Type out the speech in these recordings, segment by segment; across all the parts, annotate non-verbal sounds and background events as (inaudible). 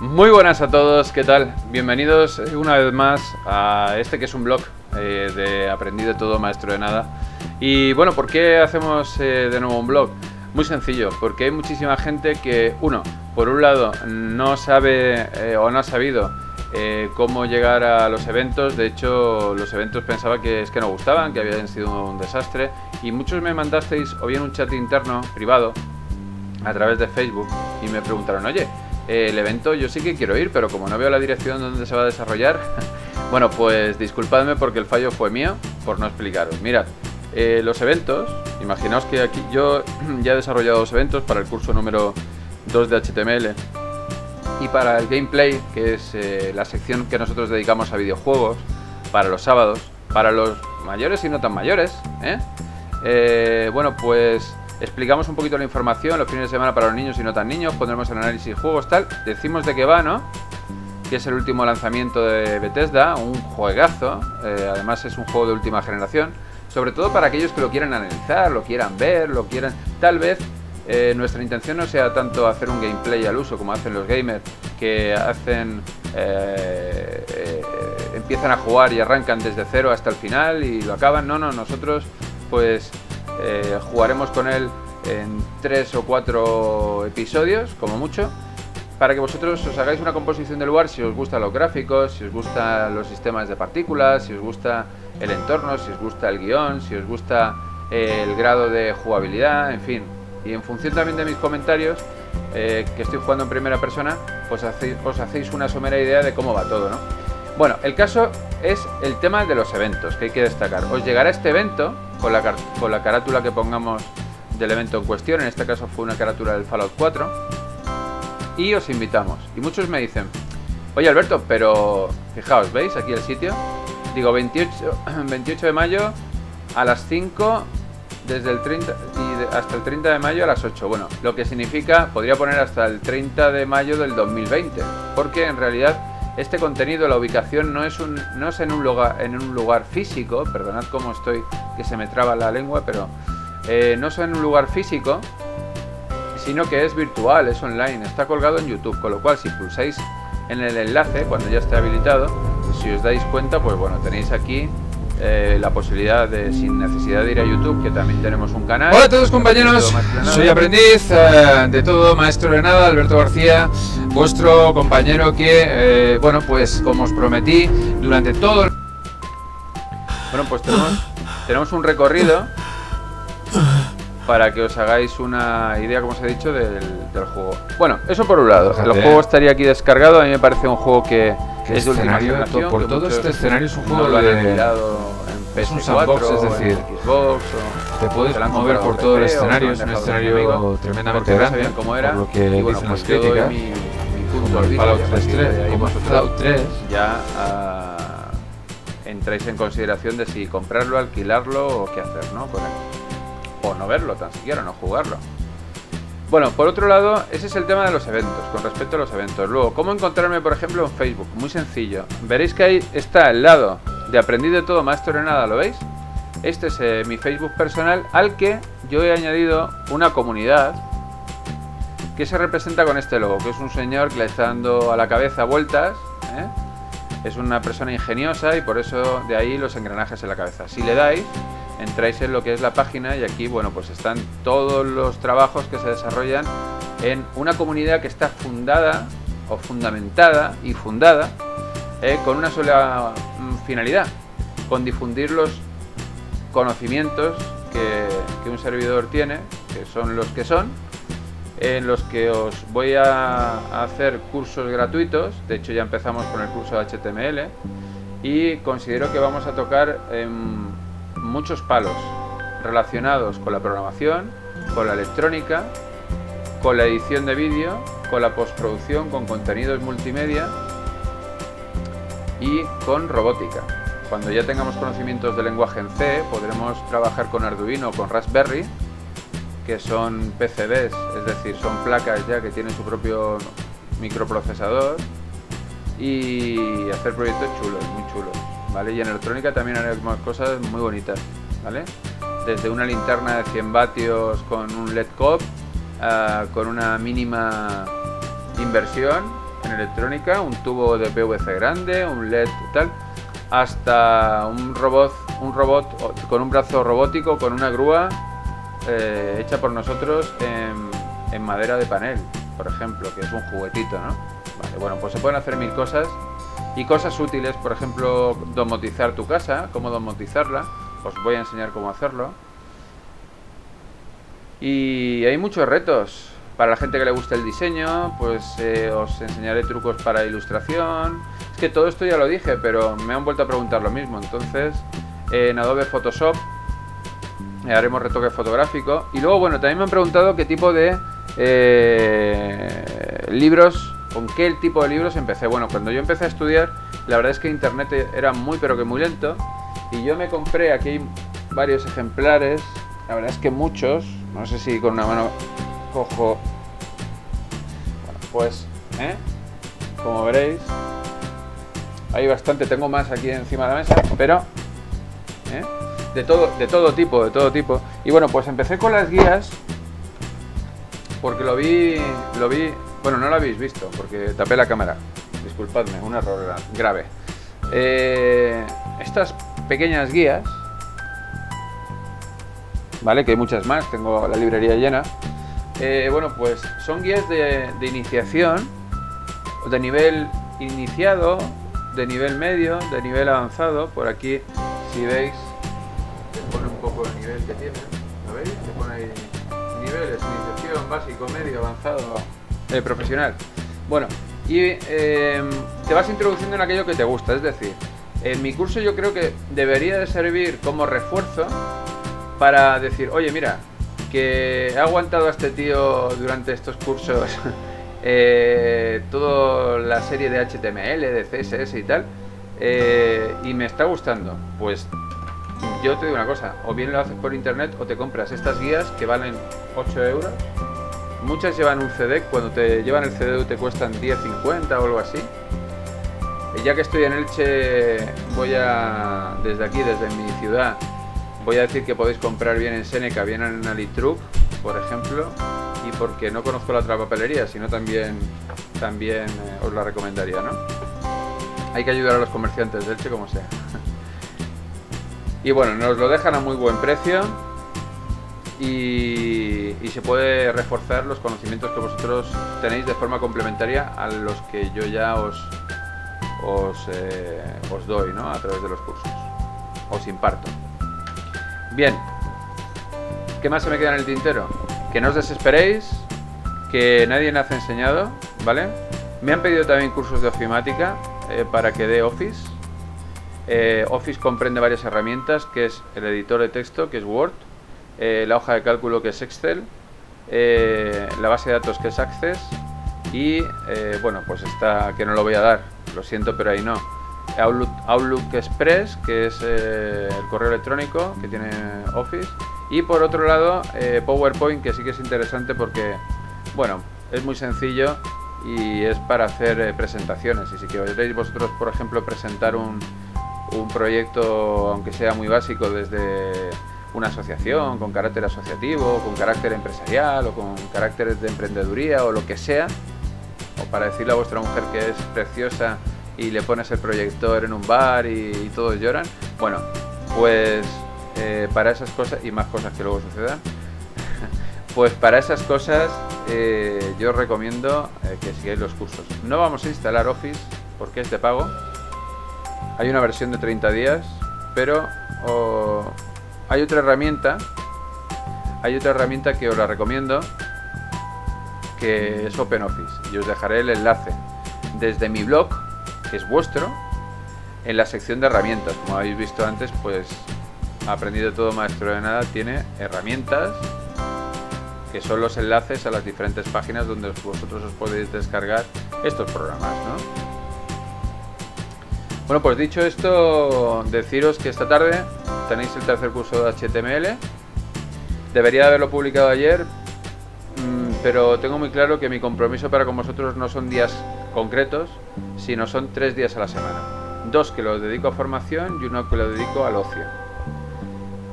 Muy buenas a todos, ¿qué tal? Bienvenidos eh, una vez más a este que es un blog eh, de Aprendí de todo, maestro de nada. Y bueno, ¿por qué hacemos eh, de nuevo un blog? Muy sencillo, porque hay muchísima gente que, uno, por un lado, no sabe o no ha sabido cómo llegar a los eventos. De hecho, los eventos pensaba que es que no gustaban, que habían sido un desastre. Y muchos me mandasteis o bien un chat interno, privado, a través de Facebook, y me preguntaron, oye, el evento yo sí que quiero ir, pero como no veo la dirección donde se va a desarrollar, (laughs) bueno, pues disculpadme porque el fallo fue mío por no explicaros. Mirad, eh, los eventos, imaginaos que aquí yo (clears throat) ya he desarrollado dos eventos para el curso número 2 de HTML y para el gameplay, que es eh, la sección que nosotros dedicamos a videojuegos, para los sábados, para los mayores y no tan mayores, ¿eh? bueno, pues explicamos un poquito la información, los fines de semana para los niños y no tan niños, pondremos el análisis juegos, tal, decimos de qué va, ¿no? Que es el último lanzamiento de Bethesda, un juegazo, eh, además es un juego de última generación, sobre todo para aquellos que lo quieran analizar, lo quieran ver, lo quieran... Tal vez eh, nuestra intención no sea tanto hacer un gameplay al uso como hacen los gamers, que hacen... Eh, empiezan a jugar y arrancan desde cero hasta el final y lo acaban, no, no, nosotros pues eh, jugaremos con él en tres o cuatro episodios, como mucho, para que vosotros os hagáis una composición del lugar si os gustan los gráficos, si os gustan los sistemas de partículas, si os gusta el entorno, si os gusta el guion, si os gusta el grado de jugabilidad, en fin. Y en función también de mis comentarios, eh, que estoy jugando en primera persona, pues os hacéis una somera idea de cómo va todo, ¿no? Bueno, el caso es el tema de los eventos, que hay que destacar. Os llegará este evento con la, con la carátula que pongamos del evento en cuestión, en este caso fue una carátula del Fallout 4, y os invitamos. Y muchos me dicen, oye Alberto, pero fijaos, ¿veis aquí el sitio? Digo, 28, 28 (clears throat) de mayo a las 5 desde el 30 y hasta el 30 de mayo a las 8. Bueno, lo que significa, podría poner hasta el 30 de mayo del 2020, porque en realidad este contenido, la ubicación no es, un, no es en, un lugar, en un lugar físico, perdonad cómo estoy, que se me traba la lengua, pero eh, no es en un lugar físico, sino que es virtual, es online, está colgado en YouTube, con lo cual si pulsáis en el enlace, cuando ya esté habilitado, si os dais cuenta, pues bueno, tenéis aquí eh, la posibilidad de, sin necesidad de ir a YouTube, que también tenemos un canal. Hola a todos compañeros, soy aprendiz eh, de todo, maestro de nada, Alberto García, vuestro compañero que, eh, bueno, pues como os prometí, durante todo el... Bueno, pues tenemos, tenemos un recorrido para que os hagáis una idea, como os he dicho, del, juego. Bueno, eso por un lado. El juego estaría aquí descargado. A mí me parece un juego que es de última generación. Por todo este escenario es un juego de... es un sandbox, es decir, Xbox, te puedes mover por todo el escenario, es un escenario tremendamente grande, cómo era, por lo que dicen las pues críticas. Mi, punto como Fallout 3, como Fallout 3, ya uh, entráis en consideración de si comprarlo, alquilarlo o qué hacer, ¿no? Con él o no verlo tan siquiera, no jugarlo. Bueno, por otro lado, ese es el tema de los eventos, con respecto a los eventos. Luego, ¿cómo encontrarme, por ejemplo, en Facebook? Muy sencillo. Veréis que ahí está al lado de Aprendí de todo, Maestro de nada, ¿lo veis? Este es eh, mi Facebook personal al que yo he añadido una comunidad que se representa con este logo, que es un señor que le está dando a la cabeza vueltas. ¿eh? Es una persona ingeniosa y por eso de ahí los engranajes en la cabeza. Si le dais, entráis en lo que es la página y aquí, bueno, pues están todos los trabajos que se desarrollan en una comunidad que está fundada o fundamentada y fundada eh, con una sola finalidad, con difundir los conocimientos que, un servidor tiene, que son los que son, en los que os voy a hacer cursos gratuitos, de hecho ya empezamos con el curso de HTML, y considero que vamos a tocar... en muchos palos relacionados con la programación, con la electrónica, con la edición de vídeo, con la postproducción, con contenidos multimedia y con robótica. Cuando ya tengamos conocimientos de lenguaje en C, podremos trabajar con Arduino o con Raspberry, que son PCBs, es decir, son placas ya que tienen su propio microprocesador y hacer proyectos chulos, muy chulos. ¿vale? Y en electrónica también haremos cosas muy bonitas, ¿vale? Desde una linterna de 100 vatios con un LED COP, ah, con una mínima inversión en electrónica, un tubo de PVC grande, un LED tal, hasta un robot, un robot con un brazo robótico, con una grúa eh, hecha por nosotros en, en, madera de panel, por ejemplo, que es un juguetito, ¿no? Vale, bueno, pues se pueden hacer mil cosas y cosas útiles, por ejemplo, domotizar tu casa, cómo domotizarla, os voy a enseñar cómo hacerlo. Y hay muchos retos. Para la gente que le gusta el diseño, pues eh, os enseñaré trucos para ilustración. Es que todo esto ya lo dije, pero me han vuelto a preguntar lo mismo. Entonces, en Adobe Photoshop eh, haremos retoque fotográfico. Y luego, bueno, también me han preguntado qué tipo de eh, libros, con qué tipo de libros empecé. Bueno, cuando yo empecé a estudiar, la verdad es que Internet era muy, pero que muy lento. Y yo me compré, aquí varios ejemplares, la verdad es que muchos, no sé si con una mano cojo. Pues, ¿eh? Como veréis, hay bastante. Tengo más aquí encima de la mesa, pero ¿eh? de todo, de todo tipo, de todo tipo. Y bueno, pues empecé con las guías porque lo vi, lo vi. Bueno, no lo habéis visto porque tapé la cámara. Disculpadme, un error grave. Eh, estas pequeñas guías, ¿vale? Que hay muchas más. Tengo la librería llena. Eh, bueno, pues son guías de, iniciación, de nivel iniciado, de nivel medio, de nivel avanzado. Por aquí, si veis, se pone un poco el nivel que tiene. ¿Lo veis? Se pone ahí niveles, iniciación, básico, medio, avanzado, eh, profesional. Bueno, y em, te vas introduciendo en aquello que te gusta. Es decir, en mi curso yo creo que debería de servir como refuerzo para decir, oye, mira, que he aguantado a este tío durante estos cursos (laughs) eh, toda la serie de HTML, de CSS y tal, eh, y me está gustando, pues yo te digo una cosa, o bien lo haces por internet o te compras estas guías que valen 8 euros. Muchas llevan un CD, cuando te llevan el CD te cuestan 10.50 o algo así. Ya que estoy en Elche, voy a, desde aquí, desde mi ciudad, voy a decir que podéis comprar bien en Seneca, bien en Alitruc, por ejemplo, y porque no conozco la otra papelería, sino también, también eh, os la recomendaría, ¿no? Hay que ayudar a los comerciantes de Elche como sea. y bueno, nos lo dejan a muy buen precio y, se puede reforzar los conocimientos que vosotros tenéis de forma complementaria a los que yo ya os, os, eh, os doy, ¿no? A través de los cursos. Os imparto. Bien. ¿Qué más se me queda en el tintero? Que no os desesperéis, que nadie ha enseñado, ¿vale? Me han pedido también cursos de ofimática eh, para que dé Office. Eh, Office comprende varias herramientas, que es el editor de texto, que es Word, eh, la hoja de cálculo, que es Excel, la base de datos, que es Access, y, bueno, pues está, que no lo voy a dar, lo siento, pero ahí no Outlook, Express, que es eh, el correo electrónico que tiene Office. Y por otro lado, eh, PowerPoint, que sí que es interesante porque, bueno, es muy sencillo y es para hacer eh, presentaciones. Y si queréis vosotros, por ejemplo, presentar un, un proyecto, aunque sea muy básico, desde una asociación con carácter asociativo, con carácter empresarial o con caracteres de emprendeduría o lo que sea, o para decirle a vuestra mujer que es preciosa y le pones el proyector en un bar y, todos lloran. Bueno, pues eh, para esas cosas y más cosas que luego sucedan, (laughs) pues para esas cosas eh, yo os recomiendo eh, que sigáis los cursos. No vamos a instalar Office porque es de pago. Hay una versión de 30 días, pero hay otra herramienta. Hay otra herramienta que os la recomiendo que es OpenOffice y os dejaré el enlace desde mi blog es vuestro, en la sección de herramientas. Como habéis visto antes, pues Aprendido todo maestro de nada tiene herramientas que son los enlaces a las diferentes páginas donde vosotros os podéis descargar estos programas, Bueno, pues dicho esto, deciros que esta tarde tenéis el tercer curso de HTML. Debería haberlo publicado ayer, mm, pero tengo muy claro que mi compromiso para con vosotros no son días concretos, sino son tres días a la semana. Dos que lo dedico a formación y uno que lo dedico al ocio.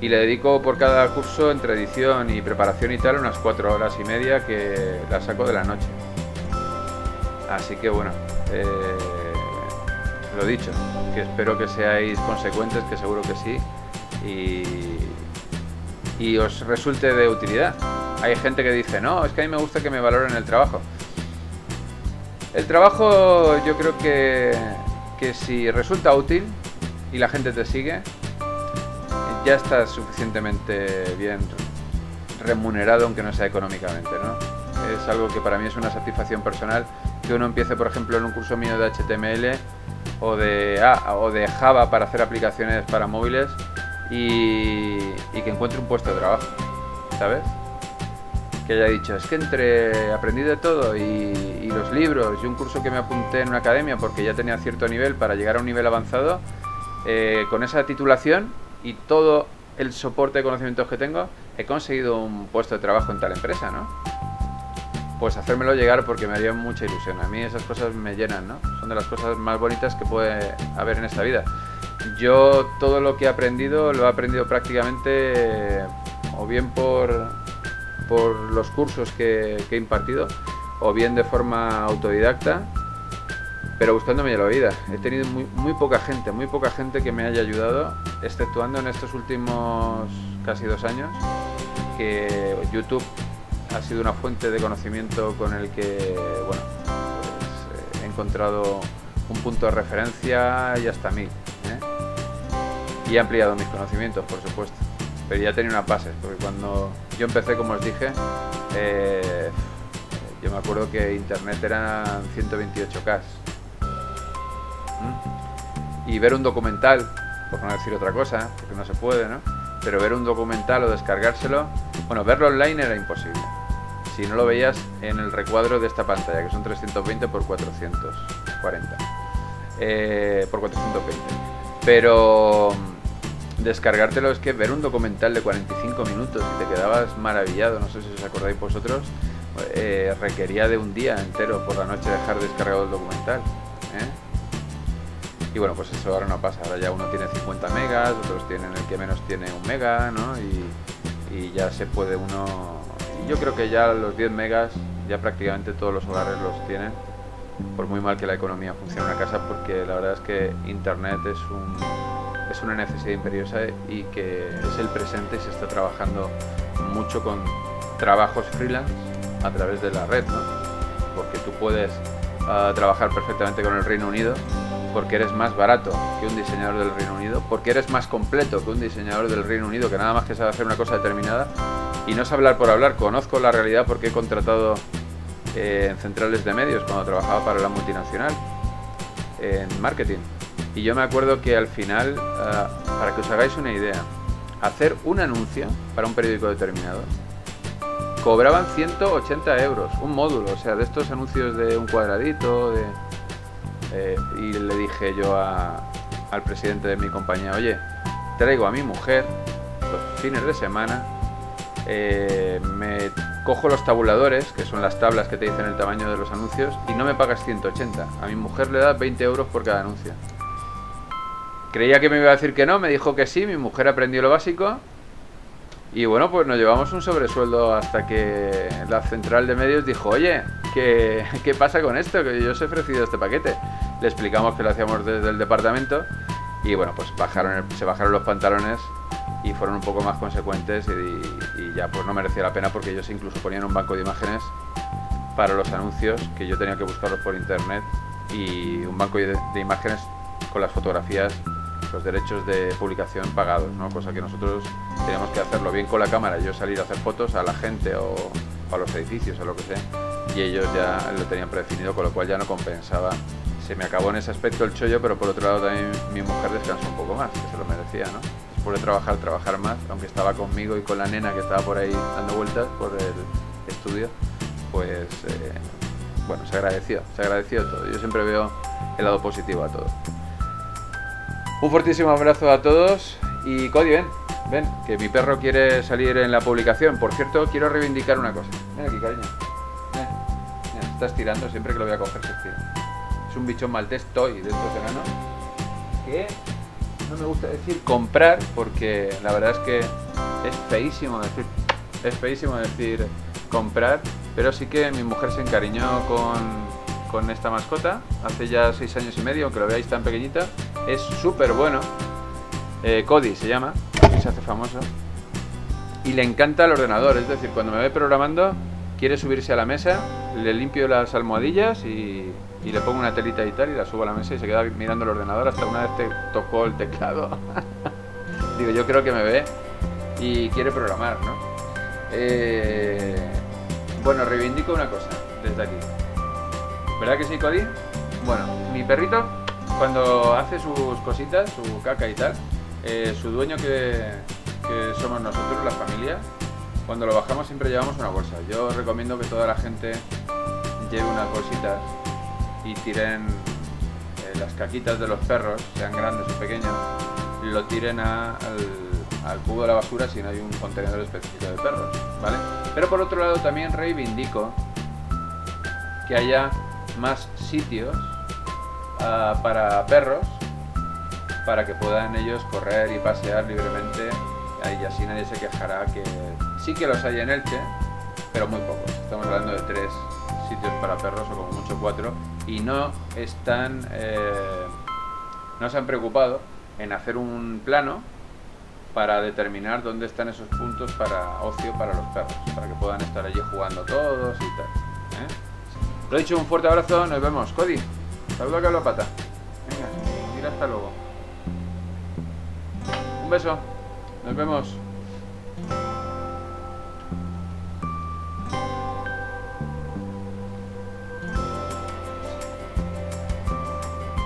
Y le dedico por cada curso entre edición y preparación y tal unas cuatro horas y media que la saco de la noche. Así que bueno, eh, lo dicho, que espero que seáis consecuentes, que seguro que sí, y, y os resulte de utilidad. Hay gente que dice, no, es que a mí me gusta que me valoren el trabajo. El trabajo yo creo que, que si resulta útil y la gente te sigue, ya estás suficientemente bien remunerado, aunque no sea económicamente, ¿no? Es algo que para mí es una satisfacción personal que uno empiece, por ejemplo, en un curso mío de HTML o de, o de Java para hacer aplicaciones para móviles y que encuentre un puesto de trabajo, ¿sabes? Que haya dicho, es que entre aprendí de todo y, los libros y un curso que me apunté en una academia porque ya tenía cierto nivel para llegar a un nivel avanzado, eh, con esa titulación y todo el soporte de conocimientos que tengo, he conseguido un puesto de trabajo en tal empresa, ¿no? Pues hacérmelo llegar porque me haría mucha ilusión. A mí esas cosas me llenan, ¿no? Son de las cosas más bonitas que puede haber en esta vida. Yo todo lo que he aprendido lo he aprendido prácticamente o bien por por los cursos que, he impartido o bien de forma autodidacta, pero buscándome la vida. He tenido muy, muy poca gente, muy poca gente que me haya ayudado, exceptuando en estos últimos casi dos años, que YouTube ha sido una fuente de conocimiento con el que, bueno, pues, he encontrado un punto de referencia y hasta mí. ¿eh? Y he ampliado mis conocimientos, por supuesto pero ya tenía una base, porque cuando yo empecé, como os dije, eh, yo me acuerdo que internet eran 128K. ¿Mm? Y ver un documental, por no decir otra cosa, porque no se puede, ¿no? Pero ver un documental o descargárselo, bueno, verlo online era imposible. Si no lo veías en el recuadro de esta pantalla, que son 320 por 440. Eh, por 420. Pero descargártelo es que ver un documental de 45 minutos y te quedabas maravillado, no sé si os acordáis vosotros, eh, requería de un día entero por la noche dejar descargado el documental. ¿eh? Y bueno, pues eso ahora no pasa, ahora ya uno tiene 50 megas, otros tienen el que menos tiene un mega, ¿no? Y, ya se puede uno... Yo creo que ya los 10 megas ya prácticamente todos los hogares los tienen, por muy mal que la economía funcione en la casa, porque la verdad es que Internet es un es una necesidad imperiosa y que es el presente y se está trabajando mucho con trabajos freelance a través de la red, ¿no? porque tú puedes ah, trabajar perfectamente con el Reino Unido porque eres más barato que un diseñador del Reino Unido, porque eres más completo que un diseñador del Reino Unido que nada más que sabe hacer una cosa determinada y no es hablar por hablar, conozco la realidad porque he contratado eh, en centrales de medios cuando trabajaba para la multinacional en marketing y yo me acuerdo que al final, ah, para que os hagáis una idea, hacer un anuncio para un periódico determinado cobraban 180 euros, un módulo, o sea, de estos anuncios de un cuadradito, eh, y le dije yo al presidente de mi compañía, oye, traigo a mi mujer los fines de semana, eh, me cojo los tabuladores, que son las tablas que te dicen el tamaño de los anuncios, y no me pagas 180. A mi mujer le da 20 euros por cada anuncio. Creía que me iba a decir que no, me dijo que sí, mi mujer aprendió lo básico. Y bueno, pues nos llevamos un sobresueldo hasta que la central de medios dijo, oye, ¿qué, pasa con esto? Que yo os he ofrecido este paquete. Le explicamos que lo hacíamos desde el departamento y bueno, pues bajaron se bajaron los pantalones y fueron un poco más consecuentes y, ya pues no merecía la pena porque ellos incluso ponían un banco de imágenes para los anuncios que yo tenía que buscarlos por internet y un banco de imágenes con las fotografías los derechos de publicación pagados, ¿no? cosa que nosotros teníamos que hacerlo bien con la cámara, yo salir a hacer fotos a la gente o, a los edificios o lo que sea, y ellos ya lo tenían predefinido, con lo cual ya no compensaba. Se me acabó en ese aspecto el chollo, pero por otro lado también mi mujer descansó un poco más, que se lo merecía, ¿no? Después de trabajar, trabajar más, aunque estaba conmigo y con la nena que estaba por ahí dando vueltas por el estudio, pues eh, bueno, se agradeció, se agradeció todo. Yo siempre veo el lado positivo a todo. Un fortísimo abrazo a todos y Cody, ven, ven, que mi perro quiere salir en la publicación. Por cierto, quiero reivindicar una cosa. Ven aquí, cariño. Ven, ven, está estirando, siempre que lo voy a coger se estira. Es un bichón maltés toy de estos enanos que no me gusta decir comprar porque la verdad es que es feísimo decir, es feísimo decir comprar, pero sí que mi mujer se encariñó con con esta mascota, hace ya seis años y medio, aunque lo veáis tan pequeñita, es súper bueno. Eh, Cody se llama, se hace famoso. Y le encanta el ordenador, es decir, cuando me ve programando, quiere subirse a la mesa, le limpio las almohadillas y, y le pongo una telita y tal, y la subo a la mesa y se queda mirando el ordenador hasta una vez te tocó el teclado. (laughs) Digo, yo creo que me ve y quiere programar, ¿no? Eh, bueno, reivindico una cosa desde aquí. ¿Verdad que sí, Cody? Bueno, mi perrito, cuando hace sus cositas, su caca y tal, eh, su dueño que, somos nosotros, la familia, cuando lo bajamos siempre llevamos una bolsa. Yo recomiendo que toda la gente lleve unas bolsitas y tiren eh, las caquitas de los perros, sean grandes o pequeños, lo tiren al, al cubo de la basura si no hay un contenedor específico de perros, ¿vale? Pero por otro lado también reivindico que haya más sitios ah, para perros para que puedan ellos correr y pasear libremente y así nadie se quejará que sí que los hay en Elche, pero muy pocos. Estamos hablando de tres sitios para perros o como mucho cuatro y no están, eh, no se han preocupado en hacer un plano para determinar dónde están esos puntos para ocio para los perros, para que puedan estar allí jugando todos y tal. ¿eh? Lo dicho, un fuerte abrazo, nos vemos. Cody, saluda a la pata. Venga, mira hasta luego. Un beso, nos vemos.